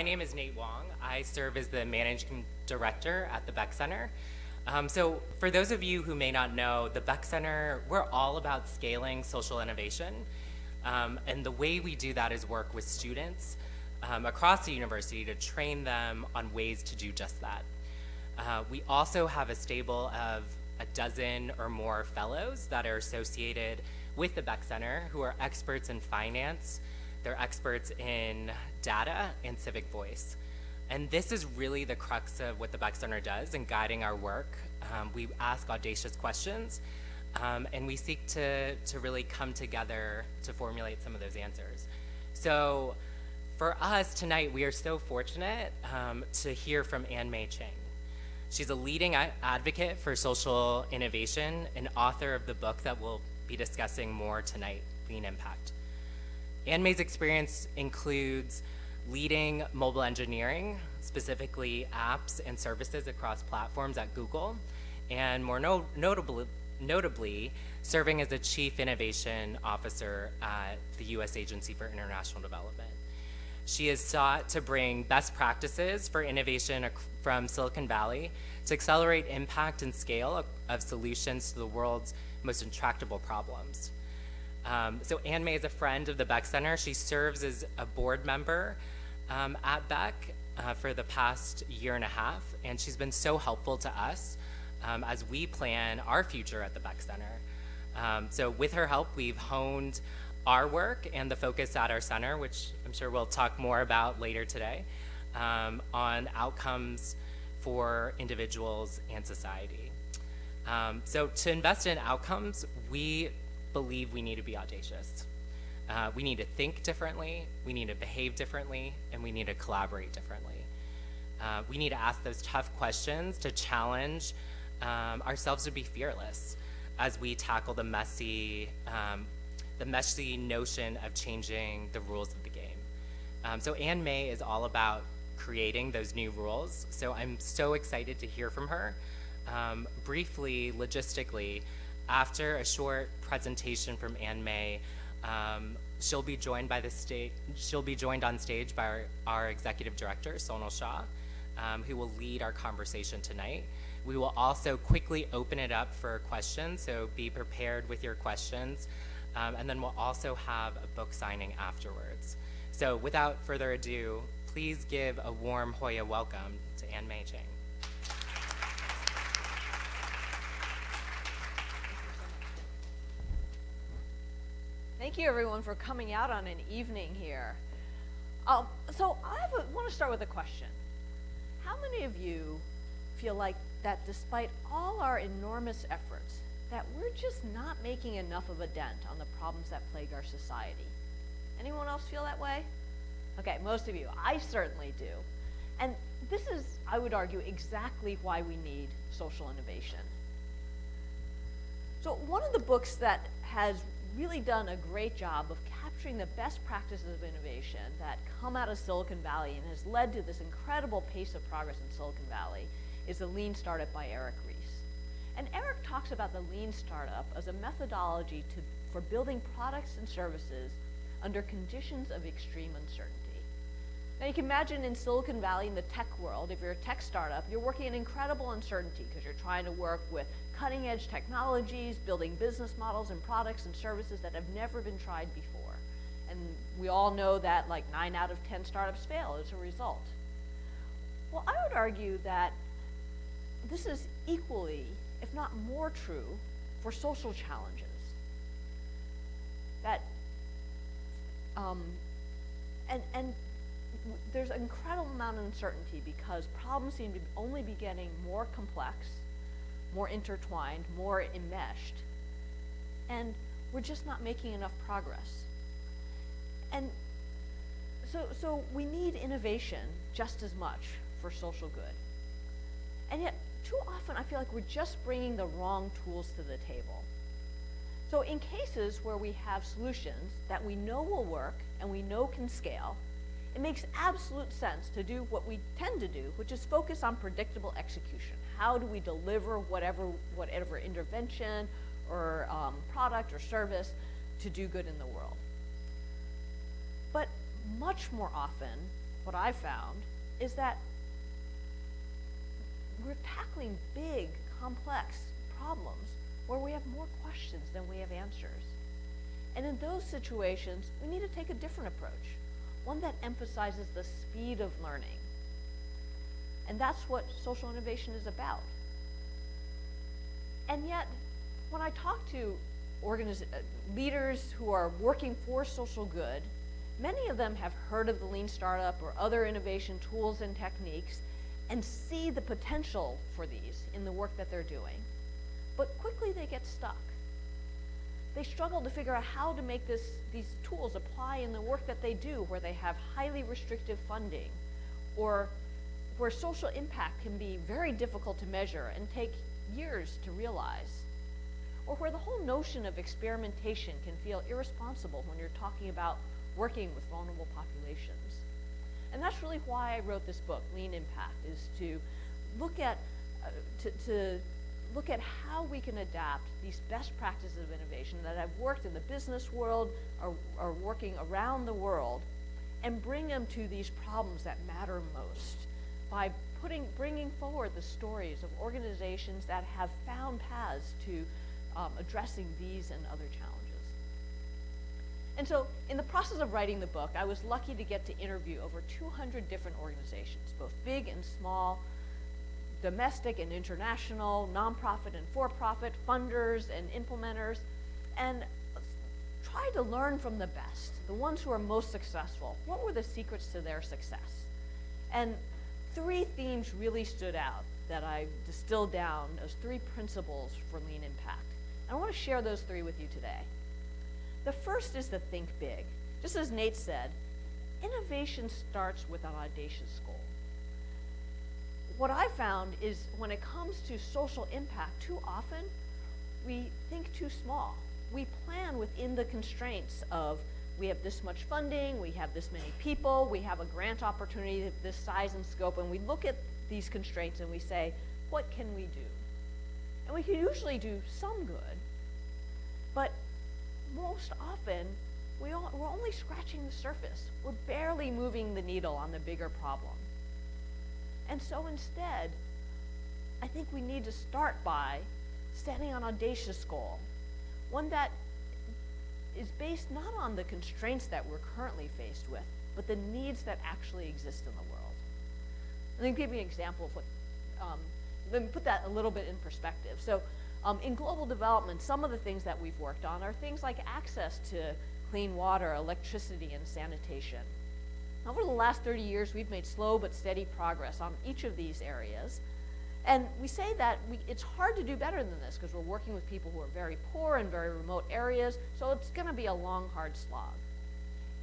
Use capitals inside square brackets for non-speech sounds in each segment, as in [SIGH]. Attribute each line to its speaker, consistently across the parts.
Speaker 1: My name is Nate Wong. I serve as the managing director at the Beeck Center. Um, so, for those of you who may not know, the Beeck Center, we're all about scaling social innovation. Um, and the way we do that is work with students um, across the university to train them on ways to do just that. Uh, we also have a stable of a dozen or more fellows that are associated with the Beeck Center who are experts in finance, they're experts in data and civic voice. And this is really the crux of what the Beeck Center does in guiding our work. Um, we ask audacious questions um, and we seek to, to really come together to formulate some of those answers. So for us tonight, we are so fortunate um, to hear from Ann Mei Chang. She's a leading advocate for social innovation and author of the book that we'll be discussing more tonight, Lean Impact. Ann Mei's experience includes leading mobile engineering, specifically apps and services across platforms at Google, and more no notably, notably, serving as the Chief Innovation Officer at the U.S. Agency for International Development. She has sought to bring best practices for innovation from Silicon Valley to accelerate impact and scale of solutions to the world's most intractable problems. Um, so Ann Mei is a friend of the Beeck Center. She serves as a board member um, at Beeck uh, for the past year and a half, and she's been so helpful to us um, as we plan our future at the Beeck Center. Um, so with her help, we've honed our work and the focus at our center, which I'm sure we'll talk more about later today, um, on outcomes for individuals and society. Um, so to invest in outcomes, we believe we need to be audacious. Uh, we need to think differently, we need to behave differently, and we need to collaborate differently. Uh, we need to ask those tough questions to challenge um, ourselves to be fearless as we tackle the messy, um, the messy notion of changing the rules of the game. Um, so Ann Mei is all about creating those new rules. So I'm so excited to hear from her. Um, briefly, logistically, after a short presentation from Ann Mei, um, she'll be joined by the state. She'll be joined on stage by our, our executive director, Sonal Shah, um, who will lead our conversation tonight. We will also quickly open it up for questions, so be prepared with your questions. Um, and then we'll also have a book signing afterwards. So without further ado, please give a warm Hoya welcome to Ann Mei Chang.
Speaker 2: Thank you everyone for coming out on an evening here. Um, so I want to start with a question. How many of you feel like that despite all our enormous efforts, that we're just not making enough of a dent on the problems that plague our society? Anyone else feel that way? Okay, most of you. I certainly do. And this is, I would argue, exactly why we need social innovation. So one of the books that has really done a great job of capturing the best practices of innovation that come out of Silicon Valley and has led to this incredible pace of progress in Silicon Valley is The Lean Startup by Eric Ries. And Eric talks about the Lean Startup as a methodology to, for building products and services under conditions of extreme uncertainty. Now you can imagine in Silicon Valley, in the tech world, if you're a tech startup, you're working in incredible uncertainty because you're trying to work with cutting edge technologies, building business models and products and services that have never been tried before. And we all know that like nine out of 10 startups fail as a result. Well, I would argue that this is equally, if not more true, for social challenges. That, um, and, and there's an incredible amount of uncertainty because problems seem to only be getting more complex more intertwined, more enmeshed. And we're just not making enough progress. And so, so we need innovation just as much for social good. And yet, too often I feel like we're just bringing the wrong tools to the table. So in cases where we have solutions that we know will work and we know can scale, it makes absolute sense to do what we tend to do, which is focus on predictable execution how do we deliver whatever, whatever intervention or um, product or service to do good in the world. But much more often, what I've found is that we're tackling big, complex problems where we have more questions than we have answers. And in those situations, we need to take a different approach, one that emphasizes the speed of learning. And that's what social innovation is about. And yet, when I talk to organiz- uh, leaders who are working for social good, many of them have heard of the lean startup or other innovation tools and techniques and see the potential for these in the work that they're doing. But quickly they get stuck. They struggle to figure out how to make this, these tools apply in the work that they do, where they have highly restrictive funding, or where social impact can be very difficult to measure and take years to realize, or where the whole notion of experimentation can feel irresponsible when you're talking about working with vulnerable populations. And that's really why I wrote this book, Lean Impact, is to look at, uh, to, to look at how we can adapt these best practices of innovation that have worked in the business world or are working around the world and bring them to these problems that matter most by putting, bringing forward the stories of organizations that have found paths to um, addressing these and other challenges. And so, in the process of writing the book, I was lucky to get to interview over 200 different organizations, both big and small, domestic and international, nonprofit and for profit, funders and implementers, and try to learn from the best, the ones who are most successful. What were the secrets to their success? And three themes really stood out that I distilled down as three principles for lean impact. And I want to share those three with you today. The first is to think big. Just as Nate said, innovation starts with an audacious goal what I found is when it comes to social impact, too often we think too small. We plan within the constraints of we have this much funding, we have this many people, we have a grant opportunity of this size and scope, and we look at these constraints and we say, what can we do? And we can usually do some good, but most often we are only scratching the surface. We're barely moving the needle on the bigger problem. And so instead, I think we need to start by setting an audacious goal, one that is based not on the constraints that we're currently faced with, but the needs that actually exist in the world. Let me give you an example of what, um, let me put that a little bit in perspective. So um, in global development, some of the things that we've worked on are things like access to clean water, electricity, and sanitation. Over the last 30 years, we've made slow but steady progress on each of these areas. And we say that we, it's hard to do better than this because we're working with people who are very poor in very remote areas, so it's going to be a long, hard slog.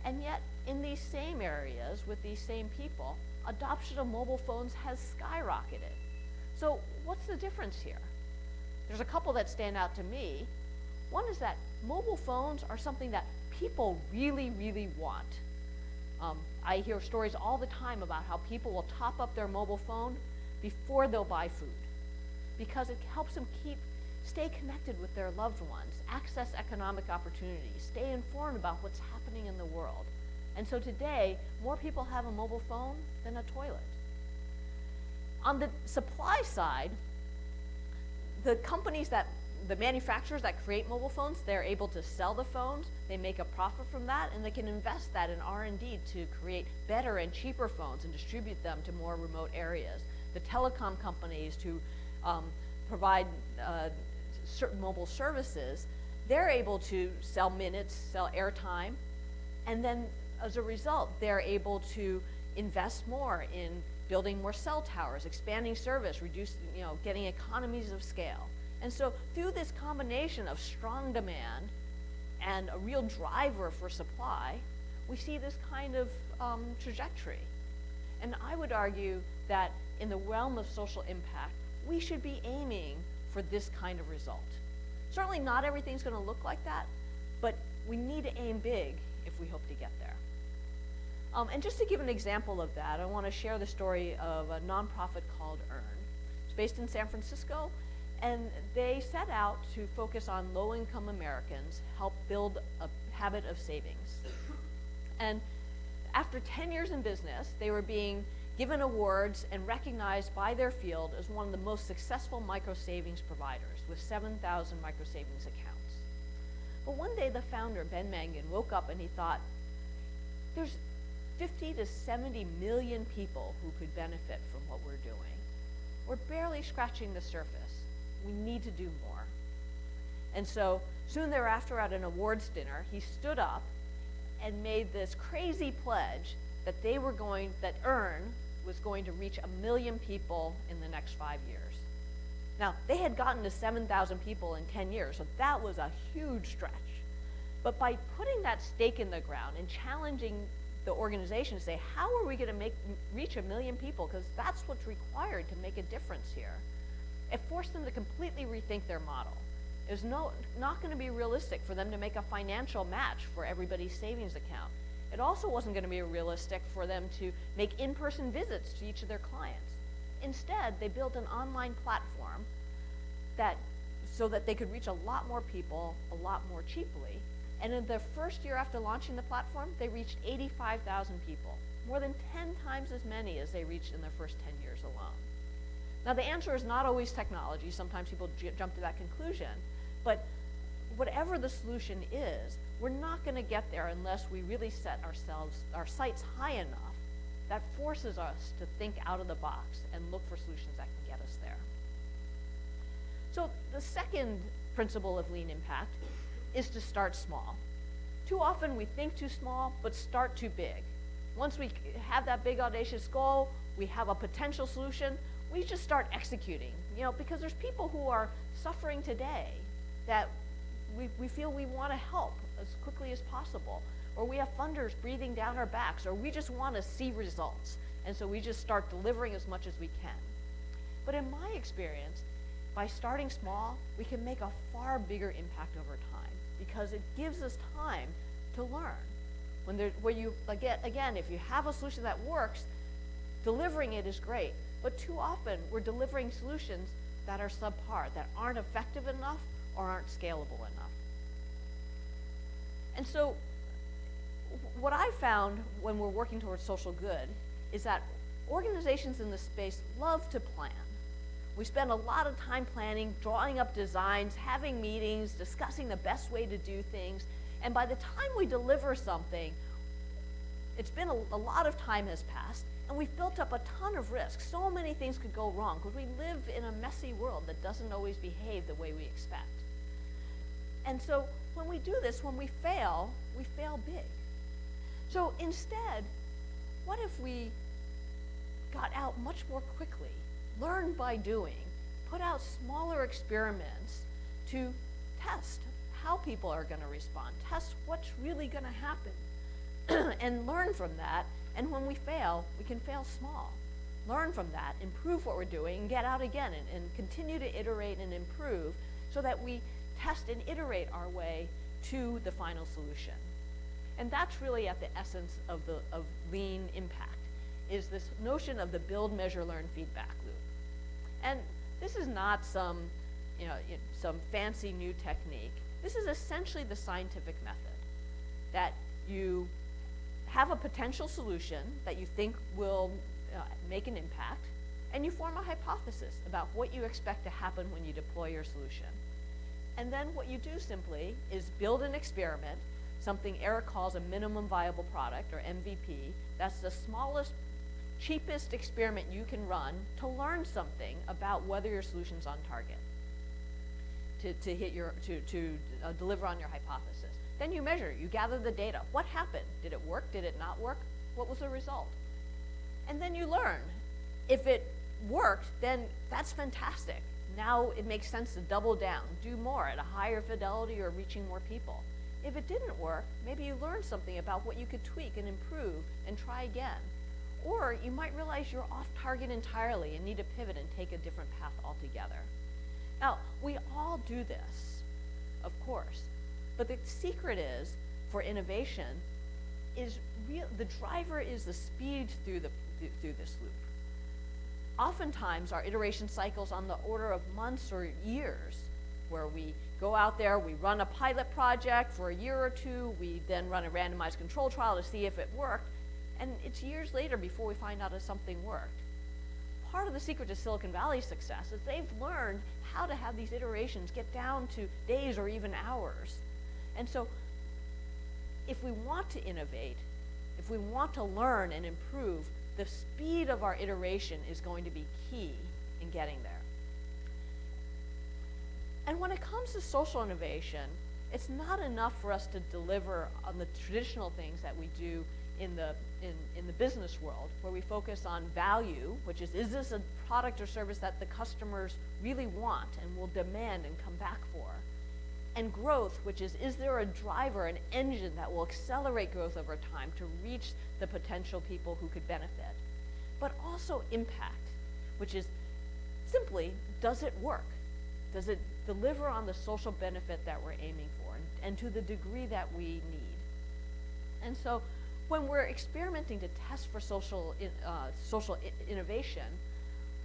Speaker 2: And yet, in these same areas with these same people, adoption of mobile phones has skyrocketed. So, what's the difference here? There's a couple that stand out to me. One is that mobile phones are something that people really, really want. Um, I hear stories all the time about how people will top up their mobile phone before they'll buy food because it helps them keep stay connected with their loved ones, access economic opportunities, stay informed about what's happening in the world. And so today, more people have a mobile phone than a toilet. On the supply side, the companies that the manufacturers that create mobile phones, they're able to sell the phones, they make a profit from that, and they can invest that in R&D to create better and cheaper phones and distribute them to more remote areas. The telecom companies to um, provide uh, certain mobile services, they're able to sell minutes, sell airtime, and then as a result, they're able to invest more in building more cell towers, expanding service, reducing, you know, getting economies of scale. And so through this combination of strong demand and a real driver for supply, we see this kind of um, trajectory. And I would argue that in the realm of social impact, we should be aiming for this kind of result. Certainly not everything's going to look like that, but we need to aim big if we hope to get there. Um, and just to give an example of that, I want to share the story of a nonprofit called EARN. It's based in San Francisco, and they set out to focus on low income Americans, help build a habit of savings. And After 10 years in business, they were being given awards and recognized by their field as one of the most successful micro savings providers with 7,000 micro savings accounts. But one day the founder, Ben Mangan, woke up and he thought, there's 50 to 70 million people who could benefit from what we're doing. We're barely scratching the surface. We need to do more. And so soon thereafter at an awards dinner, he stood up and made this crazy pledge that they were going, that EARN was going to reach a million people in the next five years. Now, they had gotten to 7,000 people in 10 years, so that was a huge stretch. But by putting that stake in the ground and challenging the organization to say, how are we going to make reach a million people? Because that's what's required to make a difference here. It forced them to completely rethink their model. It was no, not going to be realistic for them to make a financial match for everybody's savings account. It also wasn't going to be realistic for them to make in-person visits to each of their clients. Instead, they built an online platform that so that they could reach a lot more people a lot more cheaply. And in the first year after launching the platform, they reached 85,000 people, more than 10 times as many as they reached in their first 10 years alone. Now, the answer is not always technology. Sometimes people jump to that conclusion. But whatever the solution is, we're not going to get there unless we really set ourselves, our sights high enough that forces us to think out of the box and look for solutions that can get us there. So the second principle of lean impact is to start small. Too often we think too small, but start too big. Once we have that big audacious goal, we have a potential solution, we just start executing. You know, because there's people who are suffering today that we, we feel we want to help as quickly as possible. Or we have funders breathing down our backs, or we just want to see results. And so we just start delivering as much as we can. But in my experience, by starting small, we can make a far bigger impact over time because it gives us time to learn. When there, where you again, again, if you have a solution that works, delivering it is great. But too often, we're delivering solutions that are subpar, that aren't effective enough or aren't scalable enough. And so what I found when we're working towards social good is that organizations in this space love to plan. We spend a lot of time planning, drawing up designs, having meetings, discussing the best way to do things. And by the time we deliver something, it's been a, a lot of time has passed, and we've built up a ton of risk. So many things could go wrong because we live in a messy world that doesn't always behave the way we expect. And so when we do this, when we fail, we fail big. So instead, what if we got out much more quickly, learned by doing, put out smaller experiments to test how people are going to respond, test what's really going to happen, [CLEARS THROAT] and learn from that. And when we fail, we can fail small. Learn from that, improve what we're doing, and get out again and, and continue to iterate and improve so that we test and iterate our way to the final solution. And that's really at the essence of, the, of lean impact, is this notion of the build, measure, learn feedback loop. And this is not some, you know, some fancy new technique. This is essentially the scientific method that you have a potential solution that you think will uh, make an impact, and you form a hypothesis about what you expect to happen when you deploy your solution. And then what you do simply is build an experiment, something Eric calls a minimum viable product or MVP. That's the smallest, cheapest experiment you can run to learn something about whether your solution's on target. To, to hit your to, to uh, deliver on your hypothesis. Then you measure, you gather the data. What happened? Did it work? Did it not work? What was the result? And then you learn. If it worked, then that's fantastic now it makes sense to double down, do more at a higher fidelity or reaching more people. If it didn't work, maybe you learned something about what you could tweak and improve and try again. Or you might realize you're off target entirely and need to pivot and take a different path altogether. Now, we all do this, of course, but the secret is for innovation is real, the driver is the speed through, the, through this loop oftentimes our iteration cycles on the order of months or years where we go out there, we run a pilot project for a year or two, we then run a randomized control trial to see if it worked, And it's years later before we find out if something worked. Part of the secret to Silicon Valley's success is they've learned how to have these iterations get down to days or even hours. And so if we want to innovate, if we want to learn and improve, the speed of our iteration is going to be key in getting there. And when it comes to social innovation, it's not enough for us to deliver on the traditional things that we do in the, in, in the business world, where we focus on value, which is, is this a product or service that the customers really want and will demand and come back for? And growth, which is, is there a driver, an engine that will accelerate growth over time to reach the potential people who could benefit? But also impact, which is simply, does it work? Does it deliver on the social benefit that we're aiming for and, and to the degree that we need? And so when we're experimenting to test for social, uh, social innovation,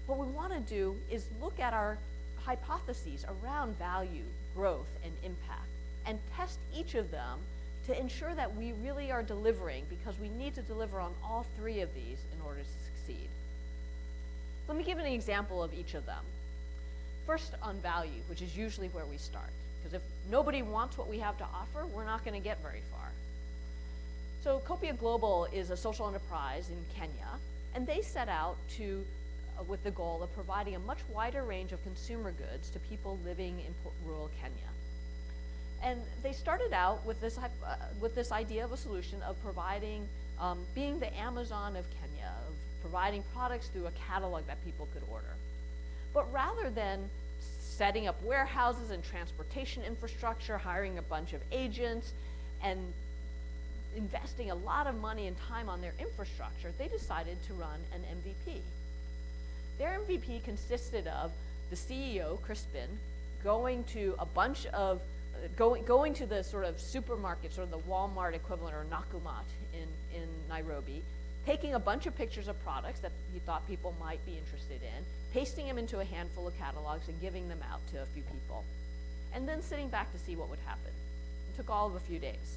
Speaker 2: what we want to do is look at our hypotheses around value, growth, and impact, and test each of them to ensure that we really are delivering because we need to deliver on all three of these in order to succeed. Let me give an example of each of them. First on value, which is usually where we start. Because if nobody wants what we have to offer, we're not going to get very far. So Copia Global is a social enterprise in Kenya, and they set out to, uh, with the goal of providing a much wider range of consumer goods to people living in rural Kenya. And they started out with this, uh, with this idea of a solution of providing, um, being the Amazon of Kenya, of providing products through a catalog that people could order. But rather than setting up warehouses and transportation infrastructure, hiring a bunch of agents, and investing a lot of money and time on their infrastructure, they decided to run an MVP. Their MVP consisted of the CEO, Crispin, going to a bunch of uh, going, going to the sort of supermarket, sort of the Walmart equivalent or Nakumatt in, in Nairobi, taking a bunch of pictures of products that he thought people might be interested in, pasting them into a handful of catalogs and giving them out to a few people, and then sitting back to see what would happen. It took all of a few days.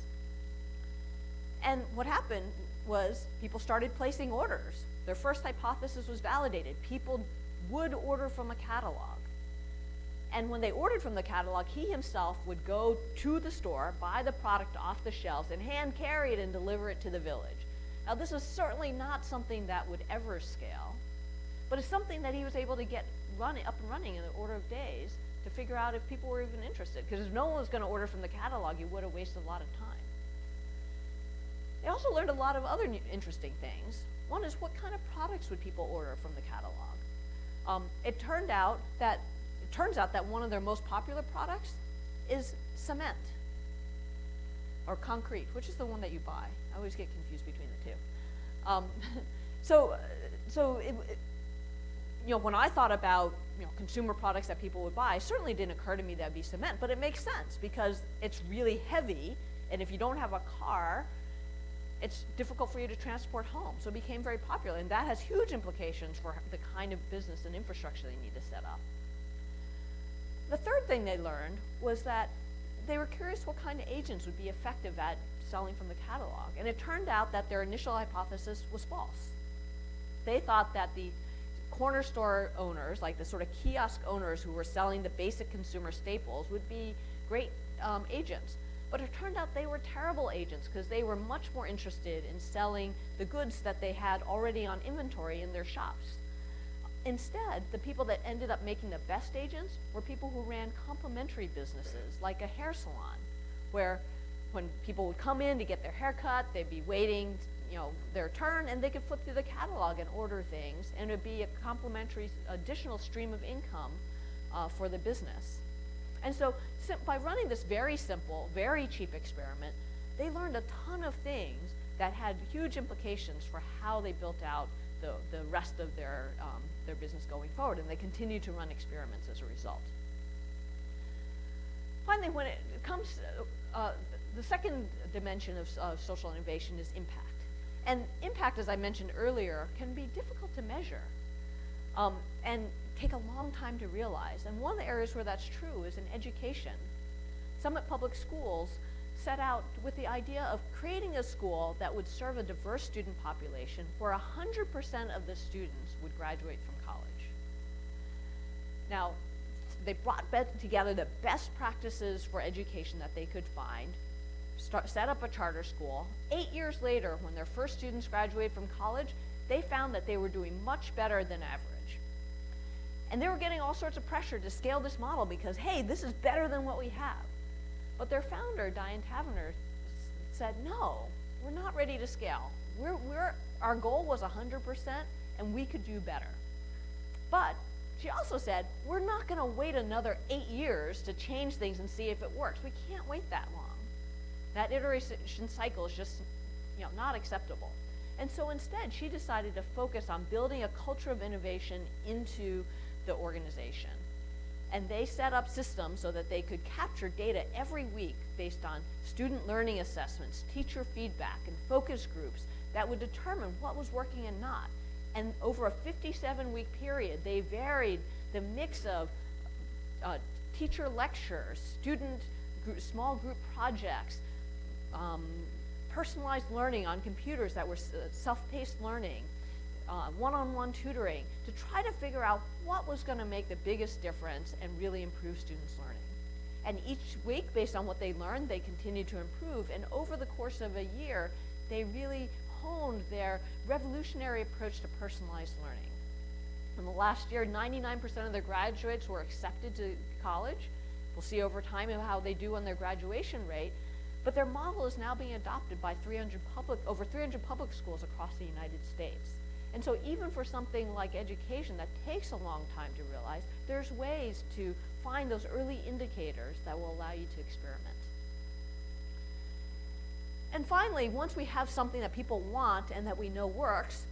Speaker 2: And what happened was people started placing orders. Their first hypothesis was validated. People would order from a catalog. And when they ordered from the catalog, he himself would go to the store, buy the product off the shelves, and hand carry it and deliver it to the village. Now, this is certainly not something that would ever scale, but it's something that he was able to get running, up and running in the order of days to figure out if people were even interested. Because if no one was going to order from the catalog, you would have wasted a lot of time. They also learned a lot of other interesting things. One is what kind of products would people order from the catalog? Um, it turned out that it turns out that one of their most popular products is cement or concrete, which is the one that you buy. I always get confused between the two. Um, [LAUGHS] so, so it, it, you know, when I thought about you know consumer products that people would buy, certainly didn't occur to me that'd be cement, but it makes sense because it's really heavy, and if you don't have a car, it's difficult for you to transport home. So it became very popular, and that has huge implications for the kind of business and infrastructure they need to set up. The third thing they learned was that they were curious what kind of agents would be effective at selling from the catalog. And it turned out that their initial hypothesis was false. They thought that the corner store owners, like the sort of kiosk owners who were selling the basic consumer staples, would be great um, agents. But it turned out they were terrible agents because they were much more interested in selling the goods that they had already on inventory in their shops. Instead, the people that ended up making the best agents were people who ran complementary businesses, like a hair salon, where when people would come in to get their hair cut, they'd be waiting, you know, their turn, and they could flip through the catalog and order things, and it would be a complementary additional stream of income uh, for the business. And so by running this very simple, very cheap experiment, they learned a ton of things that had huge implications for how they built out the, the rest of their, um, their business going forward, and they continue to run experiments as a result. Finally, when it comes, uh, the second dimension of, of social innovation is impact. And impact, as I mentioned earlier, can be difficult to measure. Um, and take a long time to realize. And one of the areas where that's true is in education. Summit Public Schools set out with the idea of creating a school that would serve a diverse student population where 100% of the students would graduate from college. Now, they brought together the best practices for education that they could find, start, set up a charter school. Eight years later, when their first students graduated from college, they found that they were doing much better than average. And they were getting all sorts of pressure to scale this model because, hey, this is better than what we have. But their founder, Diane Tavenner, said, no, we're not ready to scale. We're, we're, our goal was 100%, and we could do better. But she also said, we're not going to wait another eight years to change things and see if it works. We can't wait that long. That iteration cycle is just you know, not acceptable. And so instead, she decided to focus on building a culture of innovation into the organization. And they set up systems so that they could capture data every week based on student learning assessments, teacher feedback, and focus groups that would determine what was working and not. And over a 57 week period, they varied the mix of uh, teacher lectures, student group, small group projects, um, personalized learning on computers that were uh, self-paced learning, uh, one-on-one tutoring, to try to figure out what was going to make the biggest difference and really improve students' learning. And each week, based on what they learned, they continued to improve. And over the course of a year, they really honed their revolutionary approach to personalized learning. In the last year, 99% of their graduates were accepted to college. We'll see over time how they do on their graduation rate. But their model is now being adopted by 300 public, over 300 public schools across the United States. And so even for something like education that takes a long time to realize, there's ways to find those early indicators that will allow you to experiment. And finally, once we have something that people want and that we know works,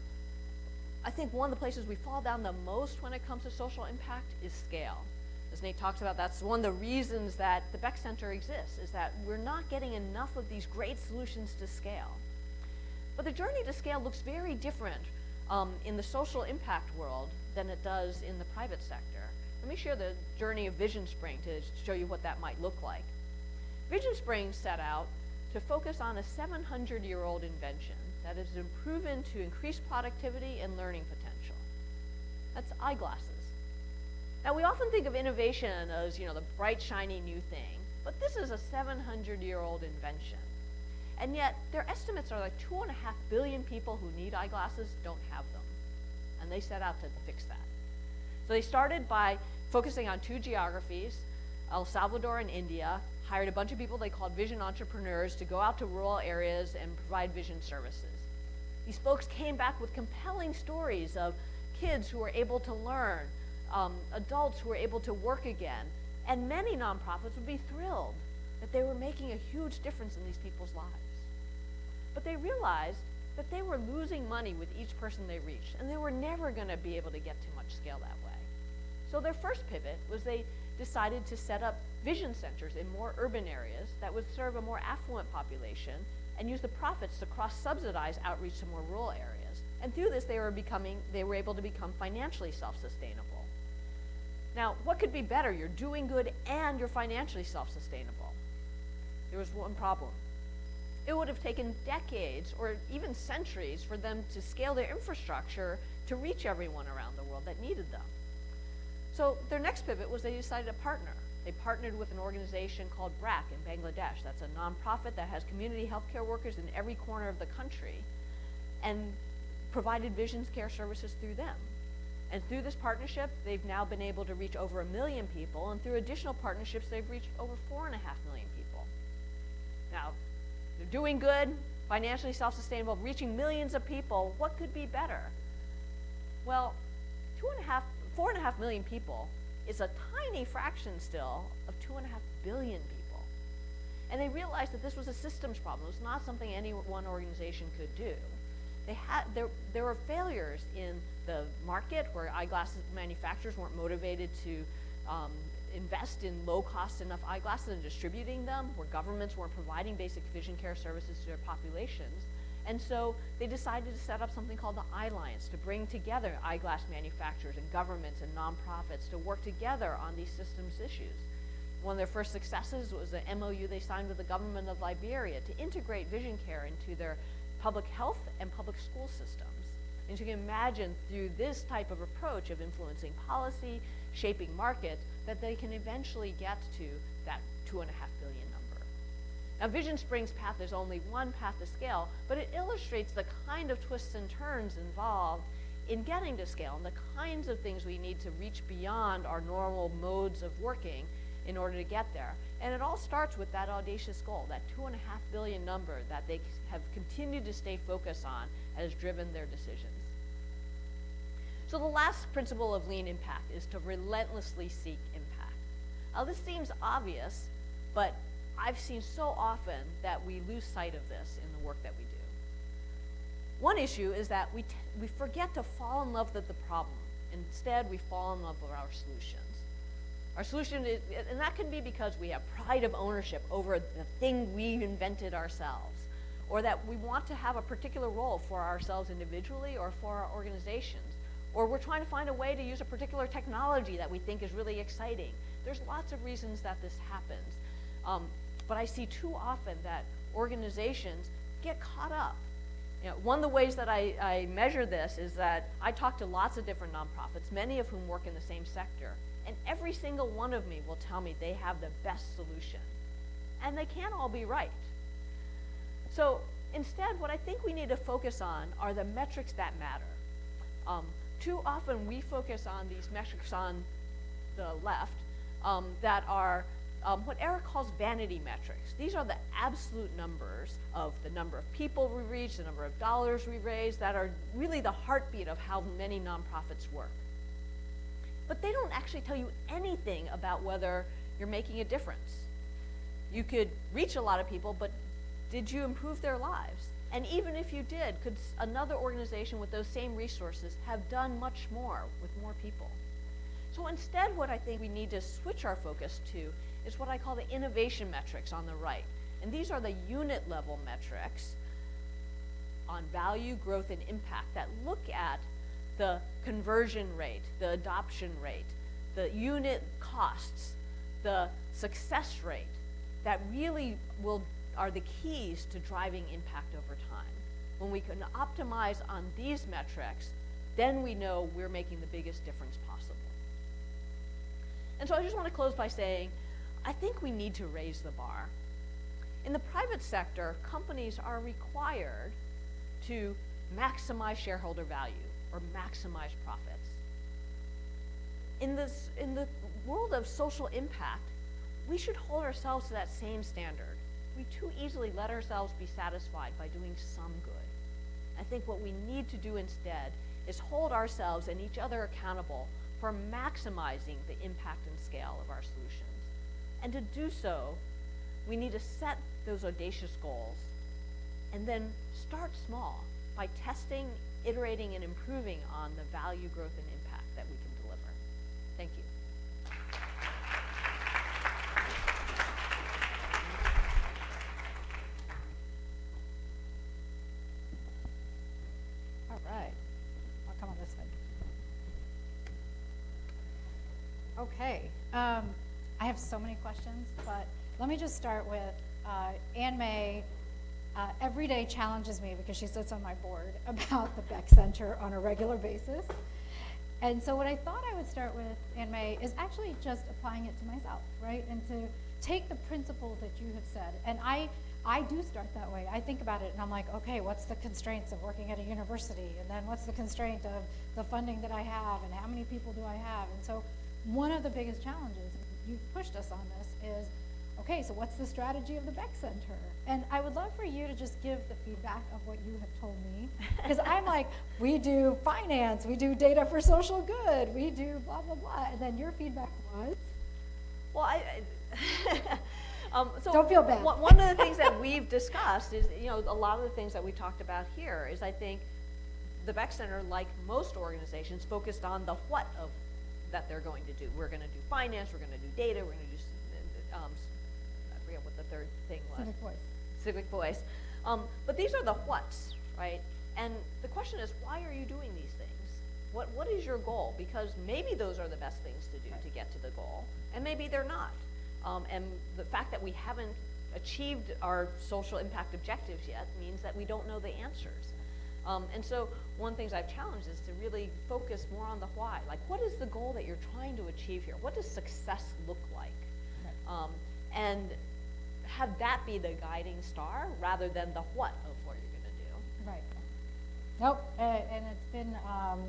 Speaker 2: I think one of the places we fall down the most when it comes to social impact is scale. As Nate talks about, that's one of the reasons that the Beeck Center exists, is that we're not getting enough of these great solutions to scale. But the journey to scale looks very different um, in the social impact world than it does in the private sector. Let me share the journey of Vision Spring to show you what that might look like. Vision Spring set out to focus on a 700-year-old invention that has been proven to increase productivity and learning potential. That's eyeglasses. Now, we often think of innovation as, you know, the bright, shiny new thing, but this is a 700-year-old invention. And yet, their estimates are like two and a half billion people who need eyeglasses don't have them. And they set out to fix that. So they started by focusing on two geographies, El Salvador and India, hired a bunch of people they called vision entrepreneurs to go out to rural areas and provide vision services. These folks came back with compelling stories of kids who were able to learn, um, adults who were able to work again, and many nonprofits would be thrilled that they were making a huge difference in these people's lives. But they realized that they were losing money with each person they reached, and they were never going to be able to get to much scale that way. So their first pivot was they decided to set up vision centers in more urban areas that would serve a more affluent population and use the profits to cross-subsidize outreach to more rural areas. And through this, they were becoming, they were able to become financially self-sustainable. Now, what could be better? You're doing good and you're financially self-sustainable. There was one problem. It would have taken decades or even centuries for them to scale their infrastructure to reach everyone around the world that needed them. So their next pivot was they decided to partner. They partnered with an organization called BRAC in Bangladesh. That's a nonprofit that has community healthcare workers in every corner of the country and provided visions care services through them. And through this partnership, they've now been able to reach over a million people, and through additional partnerships, they've reached over four and a half million people. Now, they're doing good, financially self-sustainable, reaching millions of people. What could be better? Well, two and a half four and a half million people is a tiny fraction still of two and a half billion people. And they realized that this was a systems problem. It was not something any one organization could do. They had, there, there were failures in the market where eyeglasses manufacturers weren't motivated to um, invest in low-cost enough eyeglasses and distributing them, where governments weren't providing basic vision care services to their populations. And so they decided to set up something called the Eyelliance to bring together eyeglass manufacturers and governments and nonprofits to work together on these systems issues. one of their first successes was the MOU they signed with the government of Liberia to integrate vision care into their public health and public school systems. And you can imagine through this type of approach of influencing policy, shaping markets, that they can eventually get to that two and a half billion number. Now, Vision Spring's path is only one path to scale, but it illustrates the kind of twists and turns involved in getting to scale and the kinds of things we need to reach beyond our normal modes of working in order to get there. And it all starts with that audacious goal, that two and a half billion number that they have continued to stay focused on has driven their decisions. So the last principle of lean impact is to relentlessly seek impact. Now this seems obvious, but I've seen so often that we lose sight of this in the work that we do. One issue is that we, we forget to fall in love with the problem. Instead, we fall in love with our solutions. Our solution is, and that can be because we have pride of ownership over the thing we invented ourselves, or that we want to have a particular role for ourselves individually or for our organizations, or we're trying to find a way to use a particular technology that we think is really exciting. There's lots of reasons that this happens. Um, but I see too often that organizations get caught up. You know, one of the ways that I, I measure this is that I talk to lots of different nonprofits, many of whom work in the same sector. And every single one of me will tell me they have the best solution. And they can't all be right. So instead, what I think we need to focus on are the metrics that matter. Um, too often we focus on these metrics on the left um, that are um, what Eric calls vanity metrics. These are the absolute numbers of the number of people we reach, the number of dollars we raise, that are really the heartbeat of how many nonprofits work but they don't actually tell you anything about whether you're making a difference. You could reach a lot of people, but did you improve their lives? And even if you did, could another organization with those same resources have done much more with more people? So instead, what I think we need to switch our focus to is what I call the innovation metrics on the right. And these are the unit level metrics on value, growth, and impact that look at the conversion rate, the adoption rate, the unit costs, the success rate that really will, are the keys to driving impact over time. When we can optimize on these metrics, then we know we're making the biggest difference possible. And so I just want to close by saying, I think we need to raise the bar. In the private sector, companies are required to maximize shareholder value or maximize profits. In, this, in the world of social impact, we should hold ourselves to that same standard. We too easily let ourselves be satisfied by doing some good. I think what we need to do instead is hold ourselves and each other accountable for maximizing the impact and scale of our solutions. And to do so, we need to set those audacious goals and then start small by testing iterating and improving on the value, growth, and impact that we can deliver. Thank you.
Speaker 3: All right. I'll come on this side. Okay. Um, I have so many questions, but let me just start with uh, Ann Mei uh, every day challenges me because she sits on my board [LAUGHS] about the Beeck Center on a regular basis. And so what I thought I would start with, Ann Mei, is actually just applying it to myself, right? And to take the principles that you have said. And I, I do start that way. I think about it and I'm like, okay, what's the constraints of working at a university? And then what's the constraint of the funding that I have and how many people do I have? And so one of the biggest challenges, you've pushed us on this, is okay, so what's the strategy of the Beeck Center? And I would love for you to just give the feedback of what you have told me. Because [LAUGHS] I'm like, we do finance, we do data for social good, we do blah, blah, blah. And then your feedback was?
Speaker 2: Well, I. [LAUGHS] um, so
Speaker 3: Don't feel bad.
Speaker 2: One of the things that we've discussed is, you know, a lot of the things that we talked about here is I think the Beeck Center, like most organizations, focused on the what of that they're going to do. We're going to do finance, we're going to do data, we're going to do um, forget what the third thing was.
Speaker 3: Civic voice.
Speaker 2: Civic voice. Um, but these are the whats, right? And the question is, why are you doing these things? What, what is your goal? Because maybe those are the best things to do right. to get to the goal, and maybe they're not. Um, and the fact that we haven't achieved our social impact objectives yet means that we don't know the answers. Um, and so one of the things I've challenged is to really focus more on the why. Like, what is the goal that you're trying to achieve here? What does success look like? Um, and have that be the guiding star rather than the what of what you're going to do.
Speaker 3: Right. Nope, uh, and it's been um,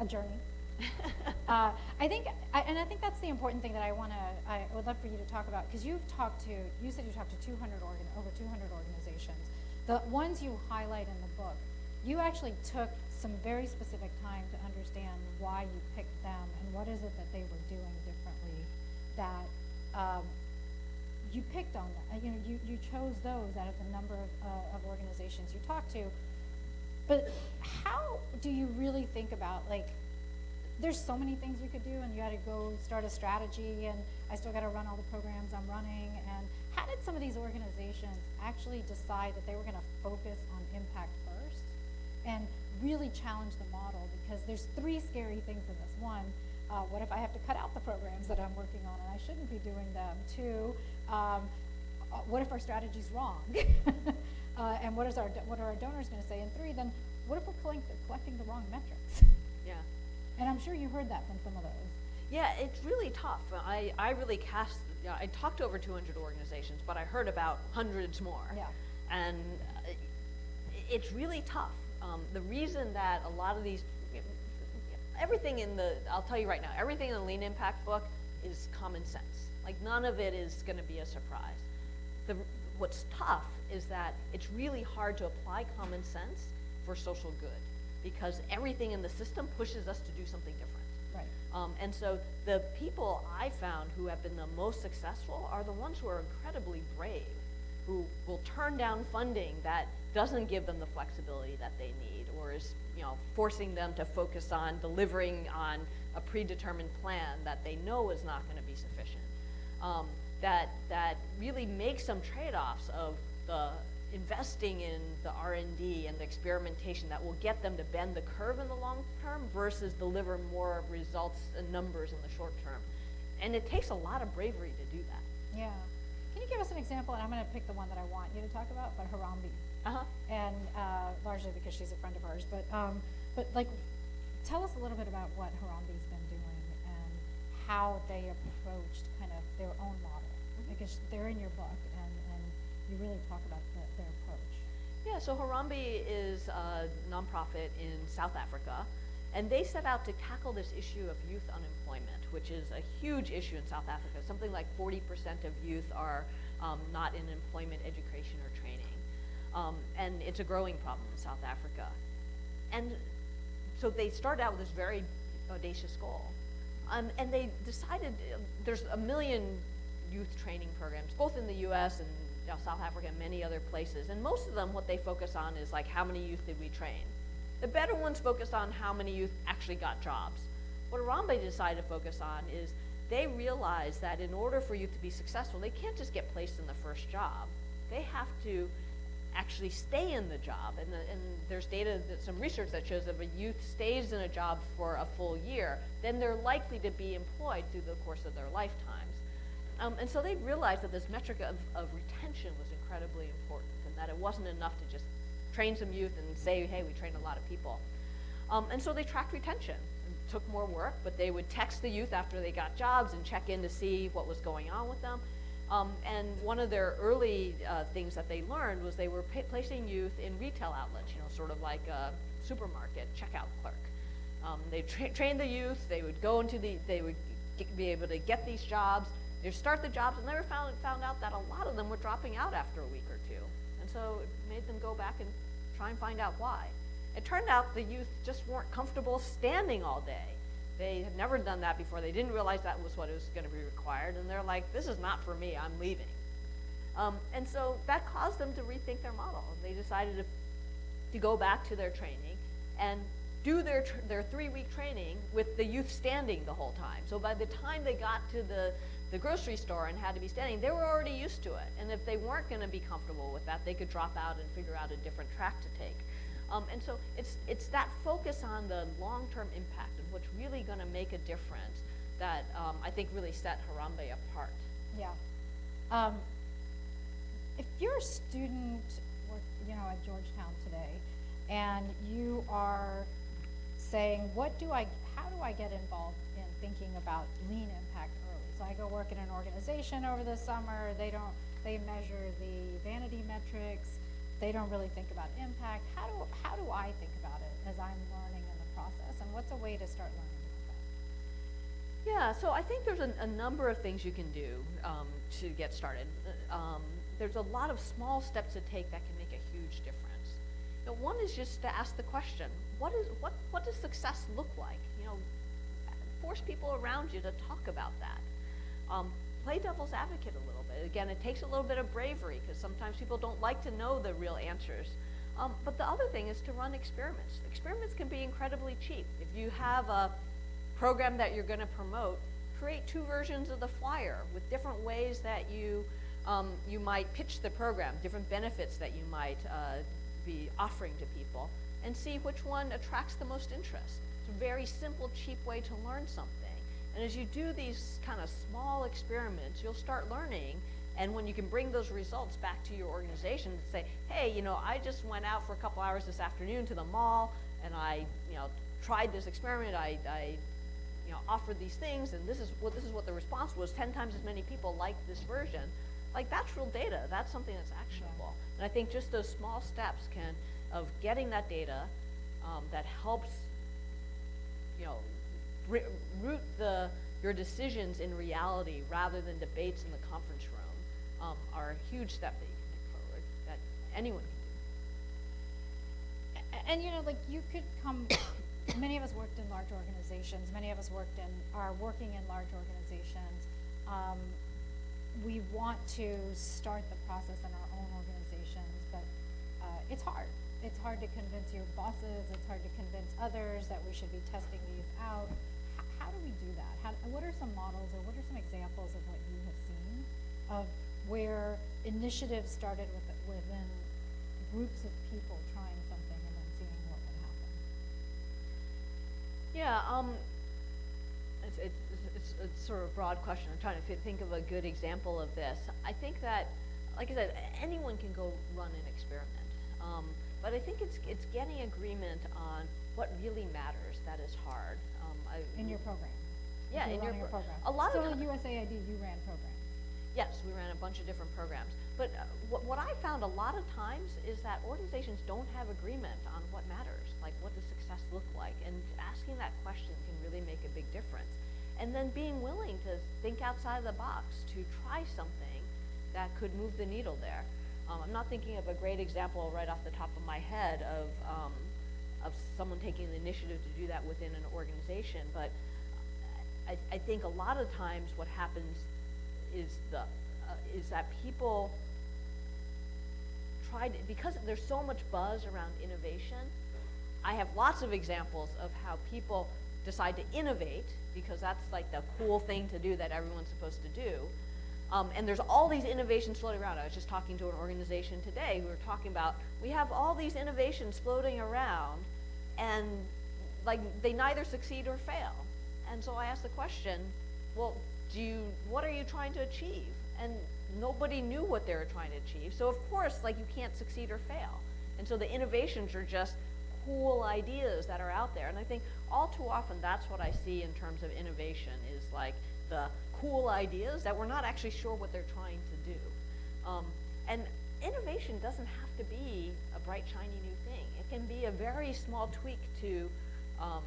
Speaker 3: a journey. [LAUGHS] uh, I think, I, and I think that's the important thing that I want to, I would love for you to talk about, because you've talked to, you said you talked to 200 organ, over 200 organizations. The ones you highlight in the book, you actually took some very specific time to understand why you picked them and what is it that they were doing differently that um, you picked on that. You know, you, you chose those out of the number of, uh, of organizations you talked to. But how do you really think about like there's so many things you could do and you had to go start a strategy and I still got to run all the programs I'm running and how did some of these organizations actually decide that they were going to focus on impact and really challenge the model because there's three scary things in this one uh, what if I have to cut out the programs that I'm working on and I shouldn't be doing them two um, uh, what if our strategy's wrong [LAUGHS] uh, and what is our what are our donors going to say and three then what if we're collecting the wrong metrics [LAUGHS]
Speaker 2: yeah
Speaker 3: and I'm sure you heard that from some of those.
Speaker 2: Yeah, it's really tough. I, I really cast, you know, I talked to over 200 organizations, but I heard about hundreds more.
Speaker 3: Yeah.
Speaker 2: And uh, it's really tough. Um, the reason that a lot of these, everything in the, I'll tell you right now, everything in the Lean Impact book is common sense. Like none of it is going to be a surprise. The, what's tough is that it's really hard to apply common sense for social good because everything in the system pushes us to do something different.
Speaker 3: Right.
Speaker 2: Um, and so the people I found who have been the most successful are the ones who are incredibly brave, who will turn down funding that doesn't give them the flexibility that they need or is you know forcing them to focus on delivering on a predetermined plan that they know is not going to be sufficient. Um, that that really makes some trade-offs of the investing in the R&D and the experimentation that will get them to bend the curve in the long term versus deliver more results and numbers in the short term. And it takes a lot of bravery to do that.
Speaker 3: Yeah. Can you give us an example? And I'm going to pick the one that I want you to talk about, but Harambee.
Speaker 2: Uh-huh.
Speaker 3: And uh, largely because she's a friend of ours. But, um, but like, tell us a little bit about what Harambee's been doing and how they approached kind of their own model. Mm-hmm. Because they're in your book, and, and you really talk about their approach?
Speaker 2: Yeah, so Harambee is a nonprofit in South Africa, and they set out to tackle this issue of youth unemployment, which is a huge issue in South Africa. Something like 40% of youth are um, not in employment, education, or training. Um, and it's a growing problem in South Africa. And so they started out with this very audacious goal. Um, and they decided uh, there's a million youth training programs, both in the US and you know, South Africa and many other places. And most of them, what they focus on is like, how many youth did we train? The better ones focused on how many youth actually got jobs. What Harambee decided to focus on is they realized that in order for youth to be successful, they can't just get placed in the first job. They have to actually stay in the job. And, the, and there's data, that, some research that shows that if a youth stays in a job for a full year, then they're likely to be employed through the course of their lifetimes. Um, and so they realized that this metric of, of retention was incredibly important and that it wasn't enough to just train some youth and say, hey, we trained a lot of people. Um, and so they tracked retention. It took more work, but they would text the youth after they got jobs and check in to see what was going on with them. Um, and one of their early uh, things that they learned was they were placing youth in retail outlets, you know, sort of like a supermarket checkout clerk. Um, they tra trained the youth. They would go into the, they would be able to get these jobs. They start the jobs, and they were found, found out that a lot of them were dropping out after a week or two. And so it made them go back and try and find out why. It turned out the youth just weren't comfortable standing all day. They had never done that before. They didn't realize that was what was going to be required. And they're like, this is not for me. I'm leaving. Um, and so that caused them to rethink their model. They decided to, to go back to their training and do their, their three-week training with the youth standing the whole time. So by the time they got to the the grocery store and had to be standing, they were already used to it. And if they weren't going to be comfortable with that, they could drop out and figure out a different track to take. Um, and so it's, it's that focus on the long-term impact and what's really going to make a difference that um, I think really set Harambee apart.
Speaker 3: Yeah. Um, if you're a student, you know, at Georgetown today, and you are saying, what do I, how do I get involved in thinking about lean impact I go work in an organization over the summer, they don't, they measure the vanity metrics, they don't really think about impact. How do, how do I think about it as I'm learning in the process? And what's a way to start learning?
Speaker 2: Yeah, so I think there's a, a number of things you can do um, to get started. Um, there's a lot of small steps to take that can make a huge difference. You know, one is just to ask the question, what is what what does success look like? You know, force people around you to talk about that. Um, play devil's advocate a little bit. Again, it takes a little bit of bravery because sometimes people don't like to know the real answers. Um, but the other thing is to run experiments. Experiments can be incredibly cheap. If you have a program that you're going to promote, create two versions of the flyer with different ways that you um, you might pitch the program, different benefits that you might uh, be offering to people, and see which one attracts the most interest. It's a very simple, cheap way to learn something. And as you do these kind of small experiments, you'll start learning. And when you can bring those results back to your organization and say, hey, you know, I just went out for a couple hours this afternoon to the mall and I, you know, tried this experiment. I, I you know, offered these things, and this is what this is what the response was. Ten times as many people liked this version. Like that's real data. That's something that's actionable. And I think just those small steps can of getting that data um, that helps, you know, root the your decisions in reality rather than debates in the conference room um, are a huge step that you can take forward that anyone can do.
Speaker 3: A- And you know, like you could come, [COUGHS] many of us worked in large organizations, many of us worked in, are working in large organizations. Um, we want to start the process in our own organizations, but uh, it's hard. It's hard to convince your bosses, it's hard to convince others that we should be testing these out. How do we do that? How, what are some models or what are some examples of what you have seen of where initiatives started with, within groups of people trying something and then seeing what would happen?
Speaker 2: Yeah, um, it's, it's, it's, it's sort of a broad question. I'm trying to think of a good example of this. I think that, like I said, anyone can go run an experiment. Um, but I think it's, it's getting agreement on what really matters that is hard. I,
Speaker 3: In your program?
Speaker 2: Yeah, in your pro-
Speaker 3: program.
Speaker 2: a lot of
Speaker 3: So
Speaker 2: ti-
Speaker 3: USAID, you ran programs.
Speaker 2: Yes, we ran a bunch of different programs. But uh, what, what I found a lot of times is that organizations don't have agreement on what matters, like what does success look like? And asking that question can really make a big difference. And then being willing to think outside of the box, to try something that could move the needle there. Um, I'm not thinking of a great example right off the top of my head of, um, of someone taking the initiative to do that within an organization, but I, I think a lot of times what happens is the uh, is that people try to because there's so much buzz around innovation. I have lots of examples of how people decide to innovate because that's like the cool thing to do that everyone's supposed to do. Um, and there's all these innovations floating around. I was just talking to an organization today who were talking about we have all these innovations floating around, and like they neither succeed or fail. And so I asked the question, well, do you what are you trying to achieve? And nobody knew what they were trying to achieve. So of course, like you can't succeed or fail. And so the innovations are just cool ideas that are out there. And I think all too often that's what I see in terms of innovation is like the cool ideas that we're not actually sure what they're trying to do. Um, and innovation doesn't have to be a bright, shiny new thing. It can be a very small tweak to um,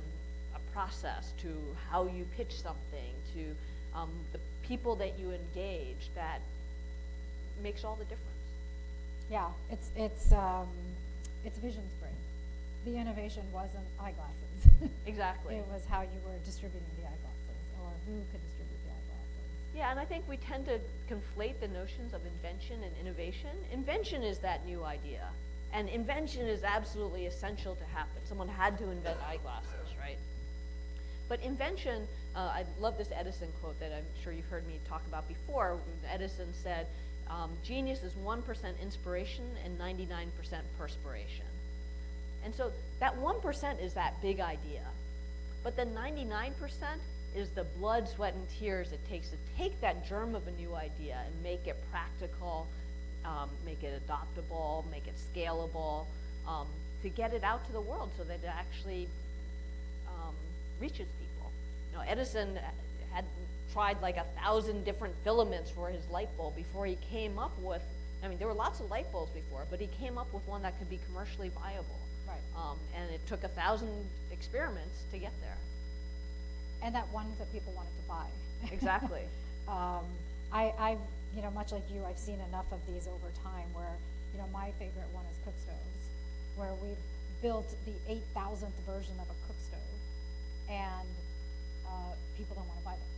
Speaker 2: a process, to how you pitch something, to um, the people that you engage that makes all the difference.
Speaker 3: Yeah, it's, it's, um, it's vision spring. The innovation wasn't eyeglasses. [LAUGHS]
Speaker 2: Exactly.
Speaker 3: It was how you were distributing the eyeglasses, or who could distribute.
Speaker 2: Yeah, and I think we tend to conflate the notions of invention and innovation. Invention is that new idea, and invention is absolutely essential to happen. Someone had to invent eyeglasses, right? But invention, uh, I love this Edison quote that I'm sure you've heard me talk about before. Edison said, um, genius is 1% inspiration and 99% perspiration. And so that 1% is that big idea. But the 99% is the blood, sweat, and tears it takes to take that germ of a new idea and make it practical, um, make it adoptable, make it scalable, um, to get it out to the world so that it actually um, reaches people. You know, Edison had tried like a thousand different filaments for his light bulb before he came up with. I mean, there were lots of light bulbs before, but he came up with one that could be commercially viable.
Speaker 3: Right.
Speaker 2: Um, and it took a thousand experiments to get there.
Speaker 3: And that one that people wanted to buy.
Speaker 2: Exactly. [LAUGHS]
Speaker 3: Um, I, I, you know, much like you, I've seen enough of these over time where, you know, my favorite one is cook stoves, where we've built the 8,000th version of a cook stove, and uh, people don't want to buy them.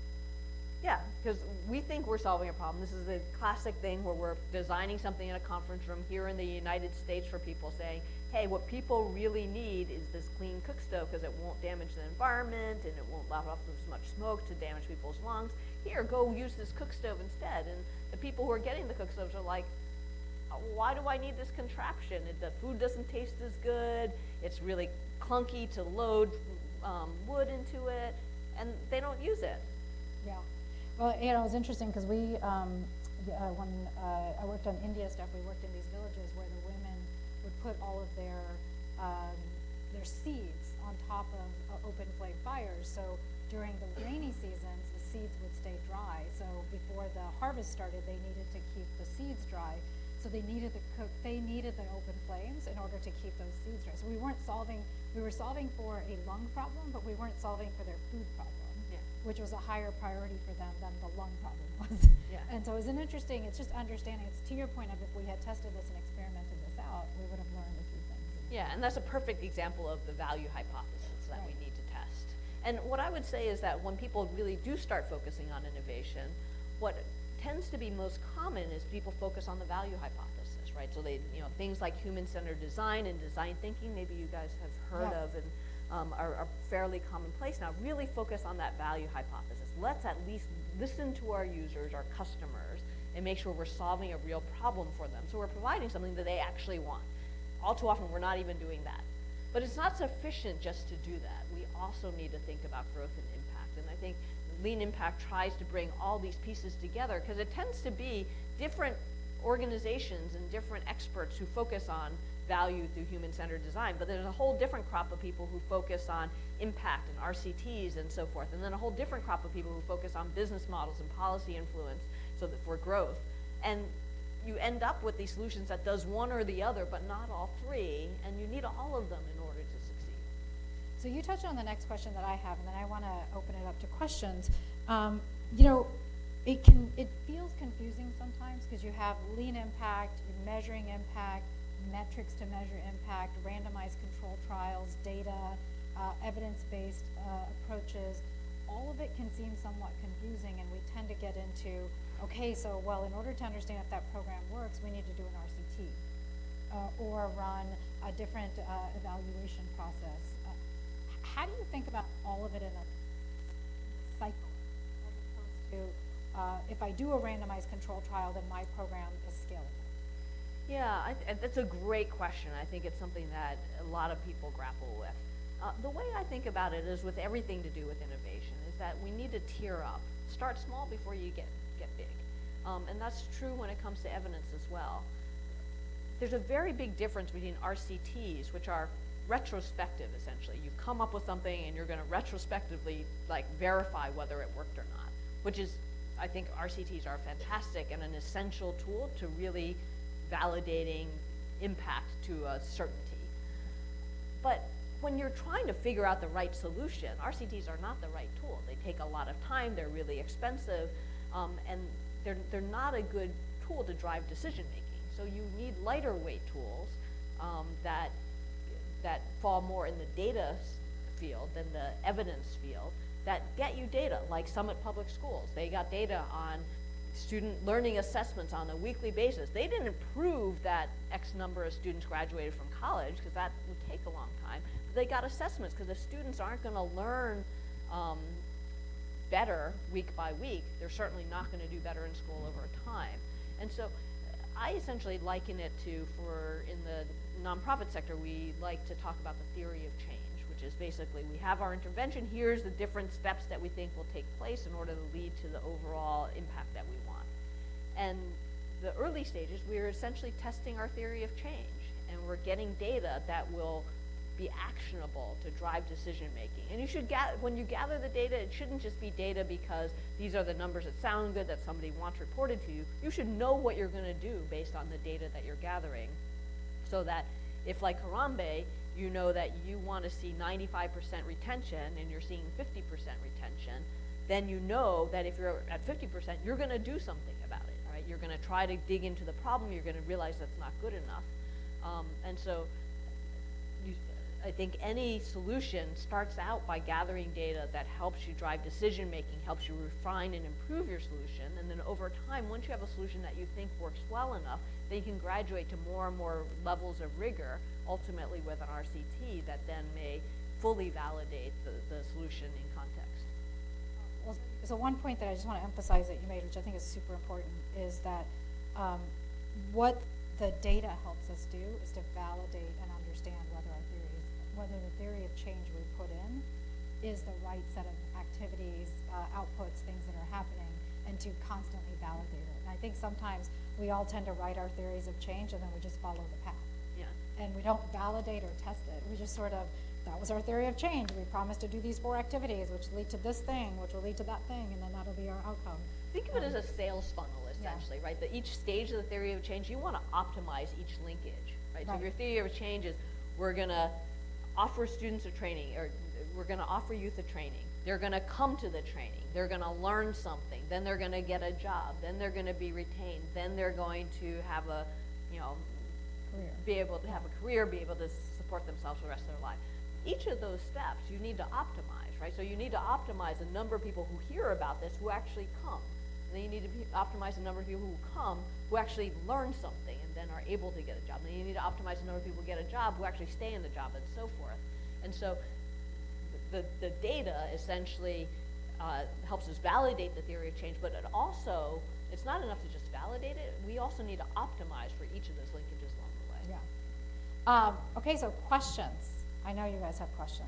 Speaker 2: Yeah, because we think we're solving a problem. This is a classic thing where we're designing something in a conference room here in the United States for people saying, hey, what people really need is this clean cook stove because it won't damage the environment and it won't let off as much smoke to damage people's lungs. Here, go use this cook stove instead. And the people who are getting the cook stoves are like, "Uh, why do I need this contraption? The food doesn't taste as good. It's really clunky to load um, wood into it, and they don't use it.
Speaker 3: Yeah. Well, you know, it was interesting because we, um, uh, when uh, I worked on India stuff, we worked in these villages where the put all of their um, their seeds on top of uh, open flame fires. So during the rainy seasons, the seeds would stay dry. So before the harvest started, they needed to keep the seeds dry. So they needed the cook. They needed the open flames in order to keep those seeds dry. So we weren't solving. We were solving for a lung problem, but we weren't solving for their food problem
Speaker 2: Yeah.
Speaker 3: which was a higher priority for them than the lung problem was.
Speaker 2: Yeah.
Speaker 3: And so it was an interesting, it's just understanding, it's to your point of if we had tested this and experimented out, we would have learned a few things.
Speaker 2: Yeah, and that's a perfect example of the value hypothesis that we need to test. And what I would say is that when people really do start focusing on innovation, what tends to be most common is people focus on the value hypothesis, right? So they, you know, things like human-centered design and design thinking, maybe you guys have heard
Speaker 3: Yeah.
Speaker 2: of and um, are, are fairly commonplace now. Really focus on that value hypothesis. Let's at least listen to our users, our customers, and make sure we're solving a real problem for them. So we're providing something that they actually want. All too often, we're not even doing that. But it's not sufficient just to do that. We also need to think about growth and impact. And I think Lean Impact tries to bring all these pieces together because it tends to be different organizations and different experts who focus on value through human-centered design, but there's a whole different crop of people who focus on impact and RCTs and so forth, and then a whole different crop of people who focus on business models and policy influence so that for growth. And you end up with these solutions that does one or the other, but not all three, and you need all of them in order to succeed.
Speaker 3: So you touched on the next question that I have, and then I want to open it up to questions. Um, you know, it can it feels confusing sometimes because you have lean impact, measuring impact, metrics to measure impact, randomized control trials, data, uh, evidence-based uh, approaches. All of it can seem somewhat confusing, and we tend to get into okay, so well, in order to understand if that program works, we need to do an RCT uh, or run a different uh, evaluation process. Uh, how do you think about all of it in a cycle as opposed to uh, if I do a randomized control trial, then my program is scalable?
Speaker 2: Yeah, I, th- that's a great question. I think it's something that a lot of people grapple with. Uh, the way I think about it is with everything to do with innovation, is that we need to tier up. Start small before you get. Um, and that's true when it comes to evidence as well. There's a very big difference between RCTs, which are retrospective essentially. You come up with something and you're going to retrospectively like verify whether it worked or not, which is, I think RCTs are fantastic and an essential tool to really validating impact to a certainty. But when you're trying to figure out the right solution, RCTs are not the right tool. They take a lot of time, they're really expensive, um, and they're, they're not a good tool to drive decision making. So you need lighter weight tools um, that, that fall more in the data field than the evidence field that get you data, like Summit Public Schools. They got data on student learning assessments on a weekly basis. They didn't prove that X number of students graduated from college because that would take a long time. But they got assessments because the students aren't going to learn um, better week by week. They're certainly not going to do better in school over time. And so I essentially liken it to for in the nonprofit sector, we like to talk about the theory of change, which is basically we have our intervention, here's the different steps that we think will take place in order to lead to the overall impact that we want. And the early stages, we're essentially testing our theory of change, and we're getting data that will be actionable to drive decision making. And you should gather, when you gather the data, it shouldn't just be data because these are the numbers that sound good that somebody wants reported to you. You should know what you're going to do based on the data that you're gathering, so that if, like Harambee, you know that you want to see 95% retention and you're seeing 50% retention, then you know that if you're at 50%, you're going to do something about it, right? You're going to try to dig into the problem. You're going to realize that's not good enough. Um, and so I think any solution starts out by gathering data that helps you drive decision making, helps you refine and improve your solution, and then over time, once you have a solution that you think works well enough, then you can graduate to more and more levels of rigor, ultimately with an RCT that then may fully validate the, the solution in context.
Speaker 3: Well, so one point that I just want to emphasize that you made, which I think is super important, is that um, what the data helps us do is to validate and understand whether our whether the theory of change we put in is the right set of activities, uh, outputs, things that are happening, and to constantly validate it. And I think sometimes we all tend to write our theories of change and then we just follow the path.
Speaker 2: Yeah.
Speaker 3: And we don't validate or test it. We just sort of, that was our theory of change. We promised to do these four activities, which lead to this thing, which will lead to that thing, and then that'll be our outcome.
Speaker 2: Think of it as
Speaker 3: Um,
Speaker 2: a sales funnel,
Speaker 3: Yeah.
Speaker 2: essentially, right? That each stage of the theory of change, you want to optimize each linkage, right? So
Speaker 3: Right.
Speaker 2: your theory of change is, we're going to offer students a training, or we're going to offer youth a training. They're going to come to the training. They're going to learn something. Then they're going to get a job. Then they're going to be retained. Then they're going to have a, you know,
Speaker 3: Career.
Speaker 2: be able to have a career, be able to support themselves for the rest of their life. Each of those steps you need to optimize, right? So you need to optimize the number of people who hear about this who actually come. And then you need to be, optimize the number of people who come who actually learn something and then are able to get a job. And you need to optimize the number of people get a job who actually stay in the job and so forth. And so the, the data essentially uh, helps us validate the theory of change, but it also, it's not enough to just validate it. We also need to optimize for each of those linkages along the way.
Speaker 3: Yeah. Um, okay, so questions. I know you guys have questions.